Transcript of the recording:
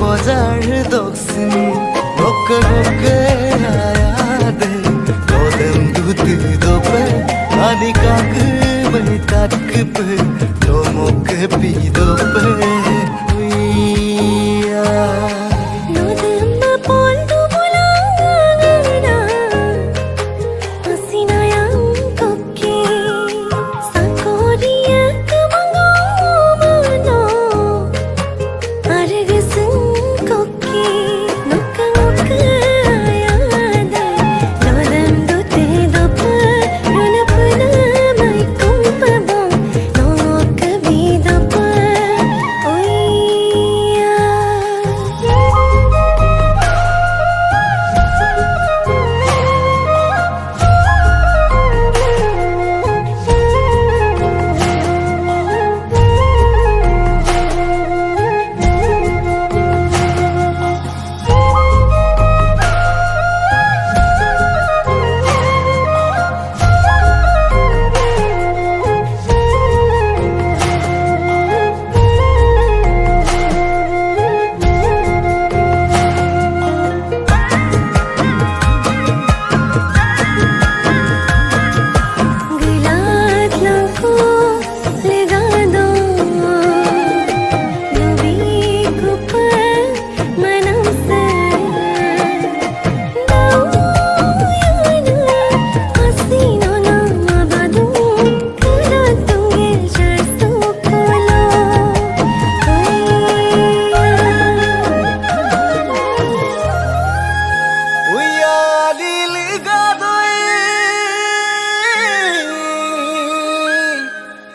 बजार दोक्सिन रोक रोक आयाद गोदम दूत दोपे आनी काक मैं तक पे baby, the baby.